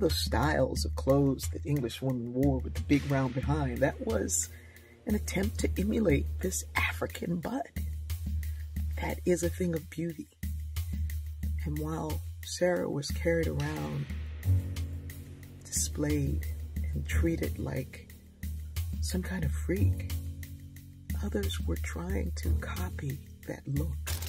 the styles of clothes that English women wore with the big round behind, that was an attempt to emulate this African butt. That is a thing of beauty. And while Sarah was carried around, displayed, and treated like some kind of freak, others were trying to copy that look.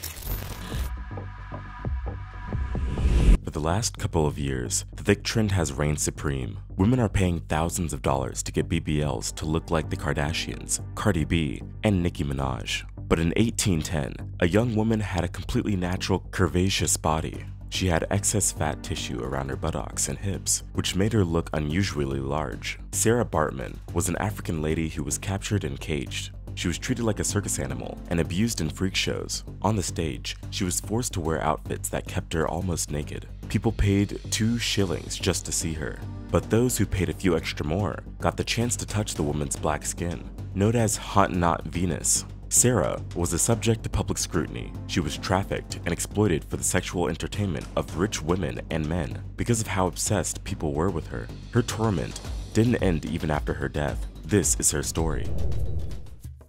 For the last couple of years, the thick trend has reigned supreme. Women are paying thousands of dollars to get BBLs to look like the Kardashians, Cardi B, and Nicki Minaj. But in 1810, a young woman had a completely natural, curvaceous body. She had excess fat tissue around her buttocks and hips, which made her look unusually large. Sarah Baartman was an African lady who was captured and caged. She was treated like a circus animal and abused in freak shows. On the stage, she was forced to wear outfits that kept her almost naked. People paid two shillings just to see her, but those who paid a few extra more got the chance to touch the woman's black skin. Known as Hottentot Venus, Sarah was the subject of public scrutiny. She was trafficked and exploited for the sexual entertainment of rich women and men because of how obsessed people were with her. Her torment didn't end even after her death. This is her story.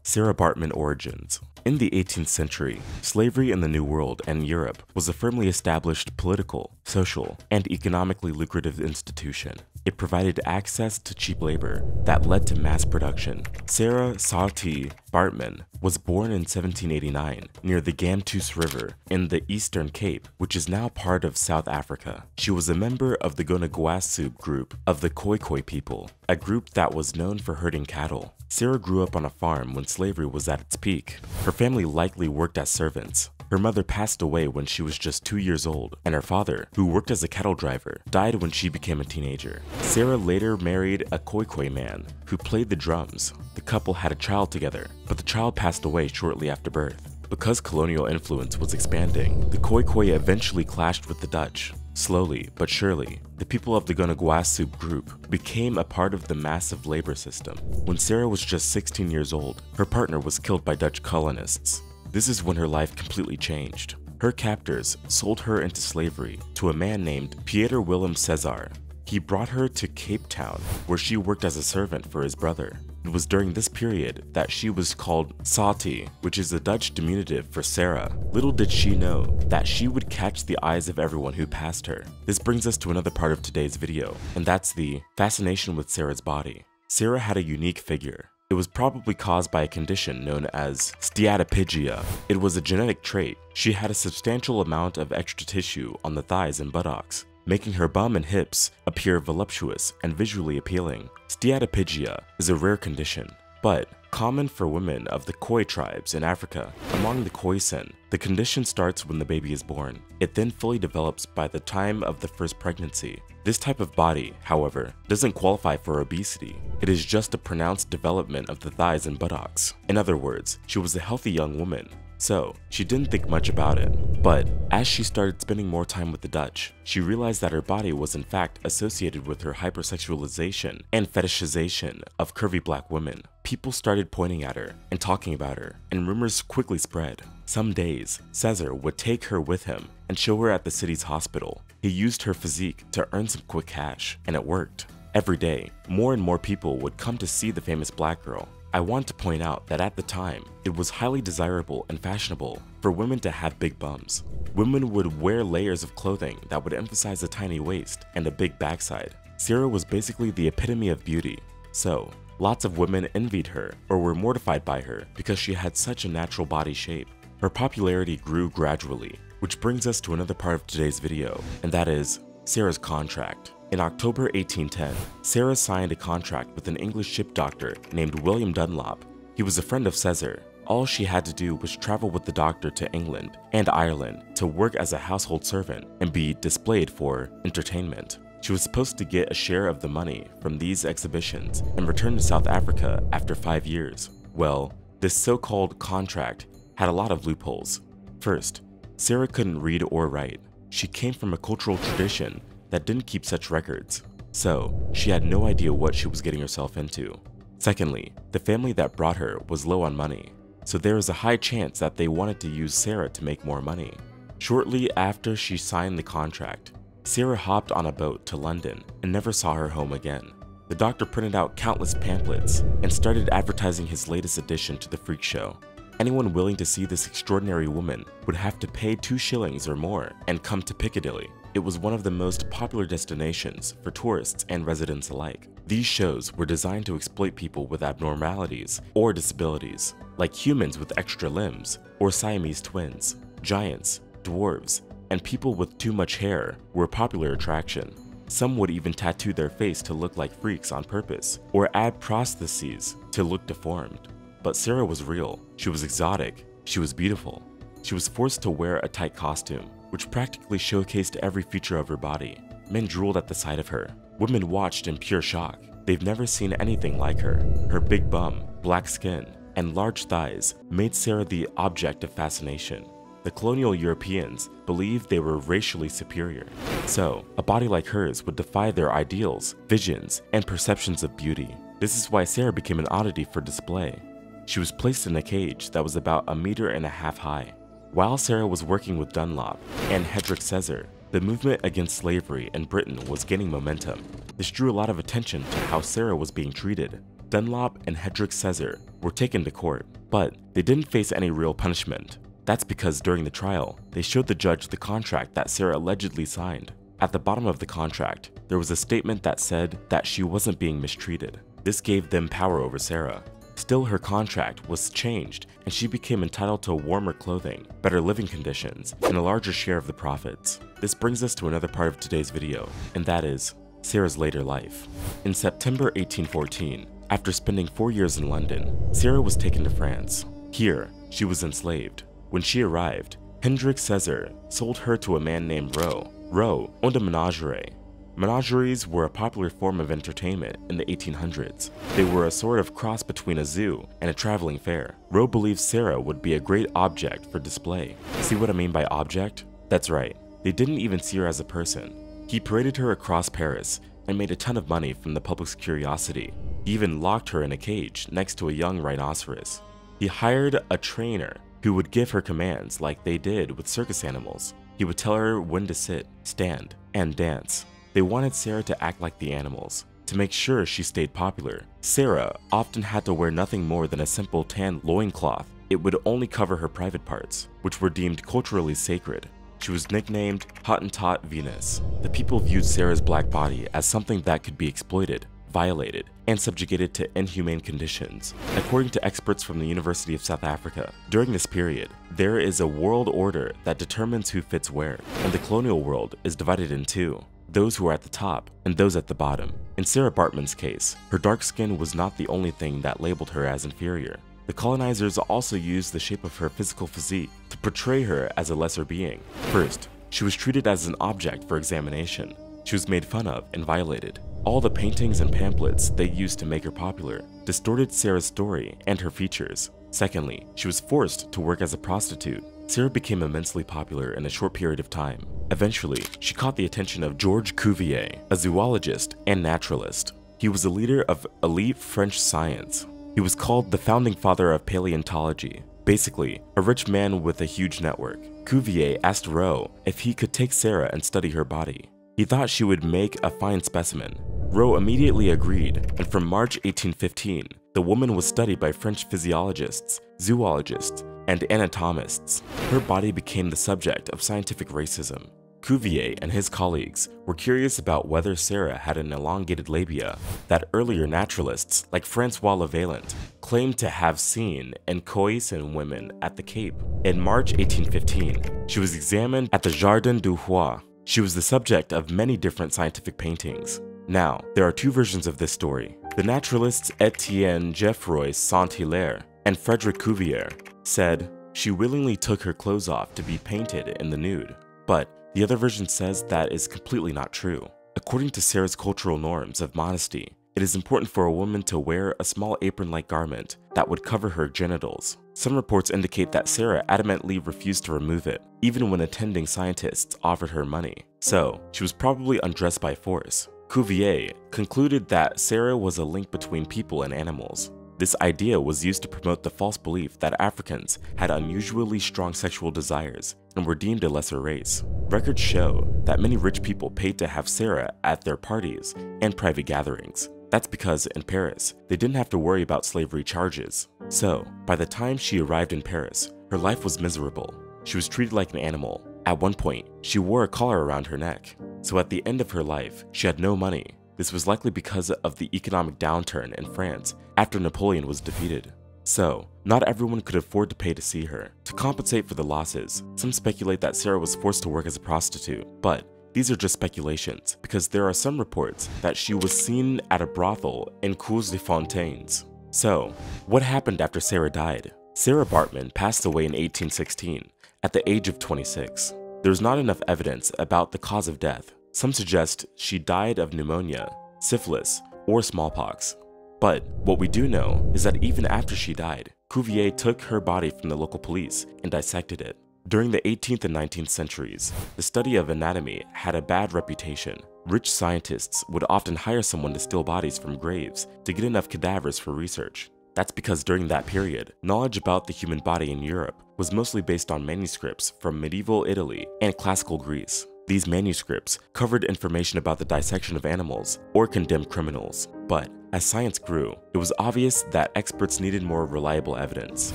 Sarah Baartman Origins in the 18th century, slavery in the New World and Europe was a firmly established political, social, and economically lucrative institution. It provided access to cheap labor that led to mass production. Sarah Saartjie Baartman was born in 1789 near the Gamtoos River in the Eastern Cape, which is now part of South Africa. She was a member of the Gonagwasu group of the Khoikhoi people, a group that was known for herding cattle. Sarah grew up on a farm when slavery was at its peak. Her family likely worked as servants. Her mother passed away when she was just two years old, and her father, who worked as a cattle driver, died when she became a teenager. Sarah later married a Khoikhoi man who played the drums. The couple had a child together, but the child passed away shortly after birth. Because colonial influence was expanding, the Khoikhoi eventually clashed with the Dutch. Slowly but surely, the people of the Gonagwasu group became a part of the massive labor system. When Sarah was just 16 years old, her partner was killed by Dutch colonists. This is when her life completely changed. Her captors sold her into slavery to a man named Pieter Willem Cesar. He brought her to Cape Town, where she worked as a servant for his brother. It was during this period that she was called Sati, which is a Dutch diminutive for Sarah. Little did she know that she would catch the eyes of everyone who passed her. This brings us to another part of today's video, and that's the fascination with Sarah's body. Sarah had a unique figure. It was probably caused by a condition known as steatopygia. It was a genetic trait. She had a substantial amount of extra tissue on the thighs and buttocks, making her bum and hips appear voluptuous and visually appealing. Steatopygia is a rare condition, but common for women of the Khoi tribes in Africa. Among the Khoisan, the condition starts when the baby is born. It then fully develops by the time of the first pregnancy. This type of body, however, doesn't qualify for obesity. It is just a pronounced development of the thighs and buttocks. In other words, she was a healthy young woman, so she didn't think much about it. But as she started spending more time with the Dutch, she realized that her body was in fact associated with her hypersexualization and fetishization of curvy black women. People started pointing at her and talking about her, and rumors quickly spread. Some days, Cesar would take her with him and show her at the city's hospital. He used her physique to earn some quick cash, and it worked. Every day, more and more people would come to see the famous black girl, I want to point out that at the time, it was highly desirable and fashionable for women to have big bums. Women would wear layers of clothing that would emphasize a tiny waist and a big backside. Sarah was basically the epitome of beauty, so lots of women envied her or were mortified by her because she had such a natural body shape. Her popularity grew gradually, which brings us to another part of today's video, and that is Sarah's contract. In October 1810, Sarah signed a contract with an English ship doctor named William Dunlop. He was a friend of Cesar. All she had to do was travel with the doctor to England and Ireland to work as a household servant and be displayed for entertainment. She was supposed to get a share of the money from these exhibitions and return to South Africa after five years. Well, this so-called contract had a lot of loopholes. First, Sarah couldn't read or write. She came from a cultural tradition that didn't keep such records, so she had no idea what she was getting herself into. Secondly, the family that brought her was low on money, so there was a high chance that they wanted to use Sarah to make more money. Shortly after she signed the contract, Sarah hopped on a boat to London and never saw her home again. The doctor printed out countless pamphlets and started advertising his latest addition to the freak show. Anyone willing to see this extraordinary woman would have to pay two shillings or more and come to Piccadilly. It was one of the most popular destinations for tourists and residents alike. These shows were designed to exploit people with abnormalities or disabilities, like humans with extra limbs or Siamese twins, giants, dwarves, and people with too much hair were a popular attraction. Some would even tattoo their face to look like freaks on purpose, or add prostheses to look deformed. But Sarah was real, she was exotic, she was beautiful. She was forced to wear a tight costume, which practically showcased every feature of her body. Men drooled at the sight of her. Women watched in pure shock. They've never seen anything like her. Her big bum, black skin, and large thighs made Sarah the object of fascination. The colonial Europeans believed they were racially superior. So, a body like hers would defy their ideals, visions, and perceptions of beauty. This is why Sarah became an oddity for display. She was placed in a cage that was about a meter and a half high. While Sarah was working with Dunlop and Hendrik Cesar, the movement against slavery in Britain was gaining momentum. This drew a lot of attention to how Sarah was being treated. Dunlop and Hendrik Cesar were taken to court, but they didn't face any real punishment. That's because during the trial, they showed the judge the contract that Sarah allegedly signed. At the bottom of the contract, there was a statement that said that she wasn't being mistreated. This gave them power over Sarah, Still, her contract was changed and she became entitled to warmer clothing, better living conditions, and a larger share of the profits. This brings us to another part of today's video, and that is Sarah's later life. In September 1814, after spending four years in London, Sarah was taken to France. Here, she was enslaved. When she arrived, Hendrik Cesar sold her to a man named Rowe. Rowe owned a menagerie Menageries were a popular form of entertainment in the 1800s. They were a sort of cross between a zoo and a traveling fair. Roe believed Sarah would be a great object for display. See what I mean by object? That's right, they didn't even see her as a person. He paraded her across Paris and made a ton of money from the public's curiosity. He even locked her in a cage next to a young rhinoceros. He hired a trainer who would give her commands like they did with circus animals. He would tell her when to sit, stand, and dance. They wanted Sarah to act like the animals, to make sure she stayed popular. Sarah often had to wear nothing more than a simple tan loincloth. It would only cover her private parts, which were deemed culturally sacred. She was nicknamed Hottentot Venus. The people viewed Sarah's black body as something that could be exploited, violated, and subjugated to inhumane conditions. According to experts from the University of South Africa, during this period, there is a world order that determines who fits where, and the colonial world is divided in two those who are at the top and those at the bottom. In Sarah Baartman's case, her dark skin was not the only thing that labeled her as inferior. The colonizers also used the shape of her physical physique to portray her as a lesser being. First, she was treated as an object for examination. She was made fun of and violated. All the paintings and pamphlets they used to make her popular distorted Sarah's story and her features. Secondly, she was forced to work as a prostitute. Sarah became immensely popular in a short period of time. Eventually, she caught the attention of Georges Cuvier, a zoologist and naturalist. He was a leader of elite French science. He was called the founding father of paleontology, basically, a rich man with a huge network. Cuvier asked Rowe if he could take Sarah and study her body. He thought she would make a fine specimen. Rowe immediately agreed, and from March 1815, the woman was studied by French physiologists, zoologists, and anatomists. Her body became the subject of scientific racism. Cuvier and his colleagues were curious about whether Sarah had an elongated labia that earlier naturalists like Francois Levaillant claimed to have seen in Khoisan women at the Cape. In March 1815, she was examined at the Jardin du Roi. She was the subject of many different scientific paintings. Now, there are two versions of this story. The naturalists Etienne Geoffroy Saint-Hilaire and Frederick Cuvier said she willingly took her clothes off to be painted in the nude. But the other version says that is completely not true. According to Sarah's cultural norms of modesty, it is important for a woman to wear a small apron-like garment that would cover her genitals. Some reports indicate that Sarah adamantly refused to remove it, even when attending scientists offered her money. So, she was probably undressed by force. Cuvier concluded that Sarah was a link between people and animals. This idea was used to promote the false belief that Africans had unusually strong sexual desires and were deemed a lesser race. Records show that many rich people paid to have Sarah at their parties and private gatherings. That's because in Paris, they didn't have to worry about slavery charges. So, by the time she arrived in Paris, her life was miserable. She was treated like an animal. At one point, she wore a collar around her neck. So at the end of her life, she had no money. This was likely because of the economic downturn in France after Napoleon was defeated. So, not everyone could afford to pay to see her. To compensate for the losses, some speculate that Sarah was forced to work as a prostitute, but these are just speculations, because there are some reports that she was seen at a brothel in Cours de Fontaines. So, what happened after Sarah died? Sarah Baartman passed away in 1816, at the age of 26. There's not enough evidence about the cause of death. Some suggest she died of pneumonia, syphilis, or smallpox. But what we do know is that even after she died, Cuvier took her body from the local police and dissected it. During the 18th and 19th centuries, the study of anatomy had a bad reputation. Rich scientists would often hire someone to steal bodies from graves to get enough cadavers for research. That's because during that period, knowledge about the human body in Europe was mostly based on manuscripts from medieval Italy and classical Greece. These manuscripts covered information about the dissection of animals or condemned criminals. But as science grew, it was obvious that experts needed more reliable evidence.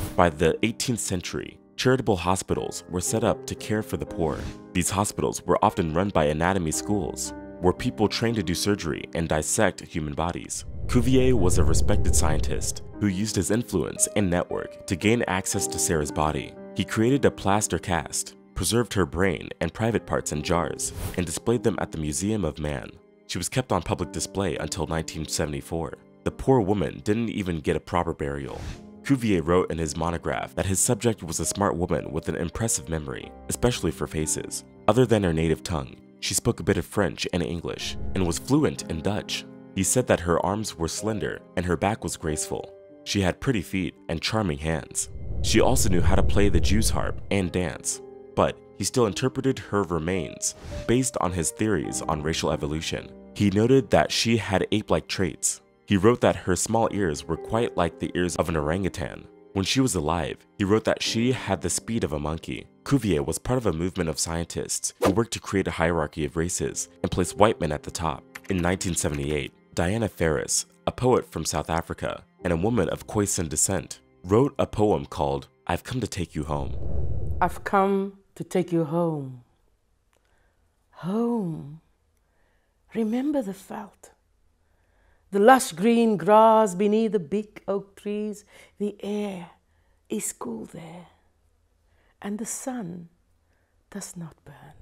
By the 18th century, charitable hospitals were set up to care for the poor. These hospitals were often run by anatomy schools, where people trained to do surgery and dissect human bodies. Cuvier was a respected scientist who used his influence and network to gain access to Sarah's body. He created a plaster cast, preserved her brain and private parts in jars, and displayed them at the Museum of Man. She was kept on public display until 1974. The poor woman didn't even get a proper burial. Cuvier wrote in his monograph that his subject was a smart woman with an impressive memory, especially for faces. Other than her native tongue, she spoke a bit of French and English, and was fluent in Dutch. He said that her arms were slender and her back was graceful. She had pretty feet and charming hands. She also knew how to play the Jew's harp and dance, but he still interpreted her remains based on his theories on racial evolution. He noted that she had ape-like traits. He wrote that her small ears were quite like the ears of an orangutan. When she was alive, he wrote that she had the speed of a monkey. Cuvier was part of a movement of scientists who worked to create a hierarchy of races and place white men at the top. In 1978, Diana Ferrus, a poet from South Africa and a woman of Khoisan descent, wrote a poem called I've Come to Take You Home. I've come to take you home. Home. Remember the veld. The lush green grass beneath the big oak trees. The air is cool there. And the sun does not burn.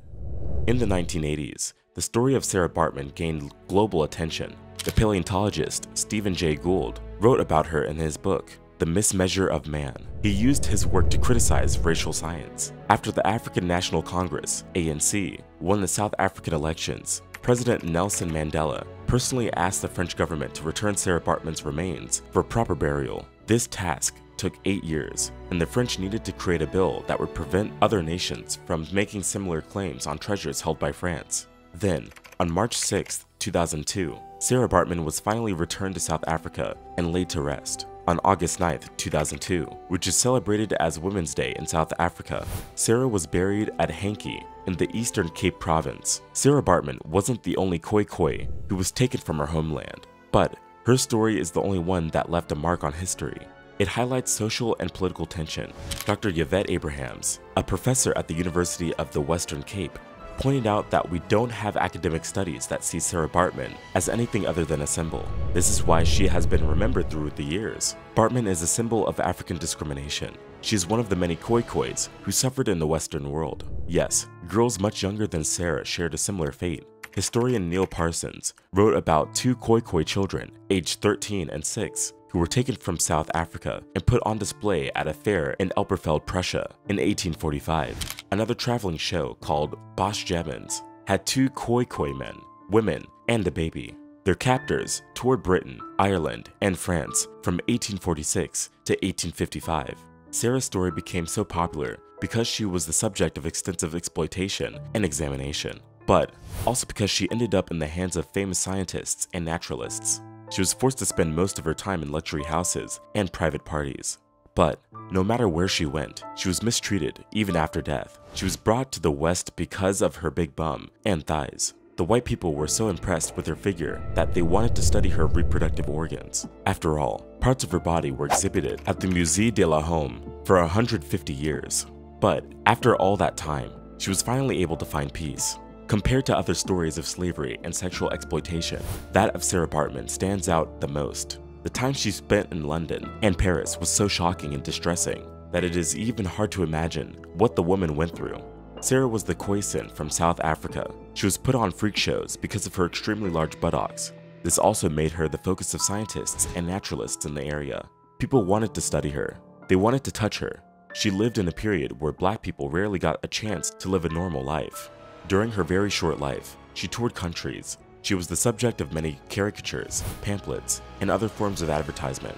In the 1980s, the story of Sarah Baartman gained global attention. The paleontologist Stephen Jay Gould wrote about her in his book, The Mismeasure of Man. He used his work to criticize racial science. After the African National Congress, ANC, won the South African elections, President Nelson Mandela personally asked the French government to return Sarah Baartman's remains for proper burial. This task took eight years, and the French needed to create a bill that would prevent other nations from making similar claims on treasures held by France. Then, on March 6, 2002, Sarah Baartman was finally returned to South Africa and laid to rest. On August 9, 2002, which is celebrated as Women's Day in South Africa, Sarah was buried at Hankey in the Eastern Cape Province. Sarah Baartman wasn't the only Khoikhoi who was taken from her homeland, but her story is the only one that left a mark on history. It highlights social and political tension. Dr. Yvette Abrahams, a professor at the University of the Western Cape, pointed out that we don't have academic studies that see Sarah Baartman as anything other than a symbol. This is why she has been remembered through the years. Baartman is a symbol of African discrimination. She is one of the many Khoikhois who suffered in the Western world. Yes, girls much younger than Sarah shared a similar fate. Historian Neil Parsons wrote about two Khoikhoi children, aged 13 and 6, who were taken from South Africa and put on display at a fair in Elberfeld, Prussia in 1845. Another traveling show called Bosjesmans had two Khoikhoi men, women, and a baby. Their captors toured Britain, Ireland, and France from 1846 to 1855. Sarah's story became so popular because she was the subject of extensive exploitation and examination, but also because she ended up in the hands of famous scientists and naturalists. She was forced to spend most of her time in luxury houses and private parties. But no matter where she went, she was mistreated even after death. She was brought to the West because of her big bum and thighs. The white people were so impressed with her figure that they wanted to study her reproductive organs. After all, parts of her body were exhibited at the Musée de la Homme for 150 years. But after all that time, she was finally able to find peace. Compared to other stories of slavery and sexual exploitation, that of Sarah Baartman stands out the most. The time she spent in London and Paris was so shocking and distressing that it is even hard to imagine what the woman went through. Sarah was the Khoisan from South Africa. She was put on freak shows because of her extremely large buttocks. This also made her the focus of scientists and naturalists in the area. People wanted to study her. They wanted to touch her. She lived in a period where black people rarely got a chance to live a normal life. During her very short life, she toured countries. She was the subject of many caricatures, pamphlets, and other forms of advertisement.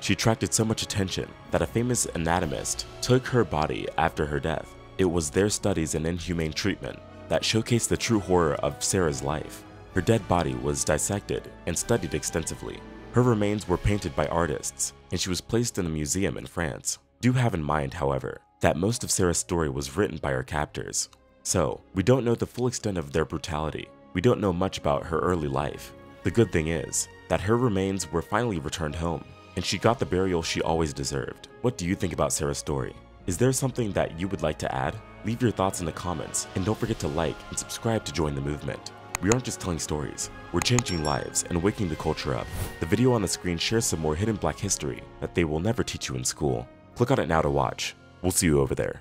She attracted so much attention that a famous anatomist took her body after her death it was their studies and inhumane treatment that showcased the true horror of Sarah's life. Her dead body was dissected and studied extensively. Her remains were painted by artists, and she was placed in a museum in France. Do have in mind, however, that most of Sarah's story was written by her captors. So, we don't know the full extent of their brutality. We don't know much about her early life. The good thing is that her remains were finally returned home, and she got the burial she always deserved. What do you think about Sarah's story? Is there something that you would like to add? Leave your thoughts in the comments, and don't forget to like and subscribe to join the movement. We aren't just telling stories, we're changing lives and waking the culture up. The video on the screen shares some more hidden black history that they will never teach you in school. Click on it now to watch. We'll see you over there.